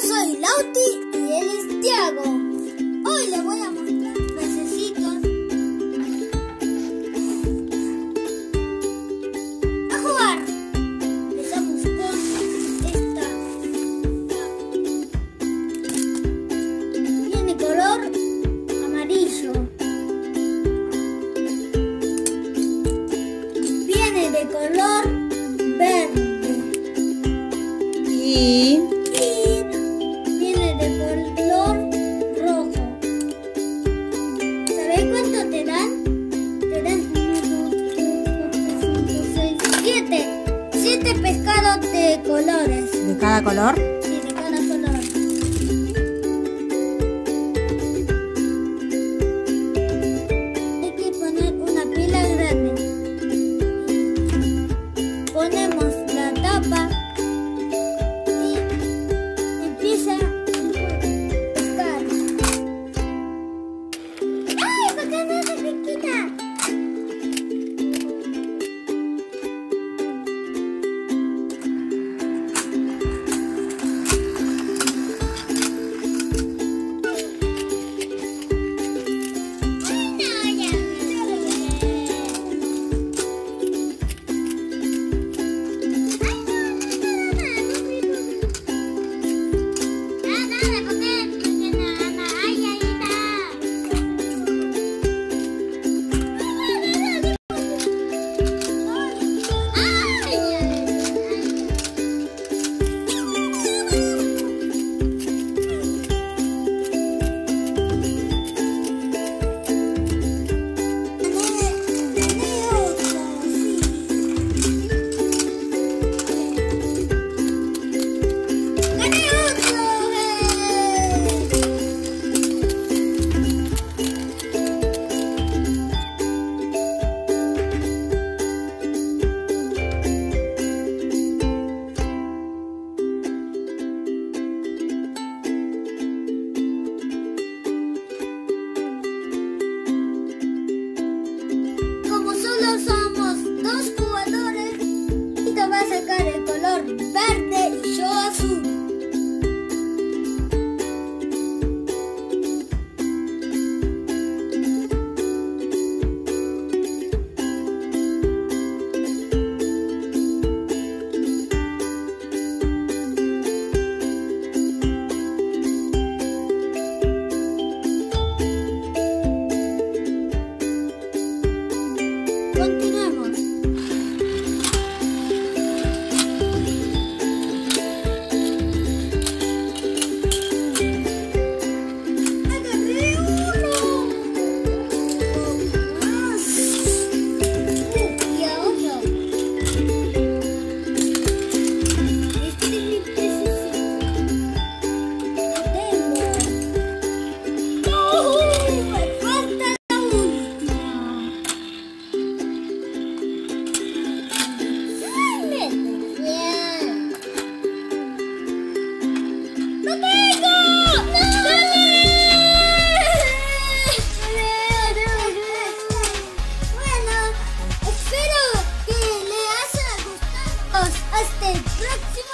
soy Lauti y él es Tiago. Hoy les voy a mostrar pececitos. A jugar. Empezamos con esta. Tiene color amarillo. Viene de color colores. de cada color. vemos. Hasta el próximo.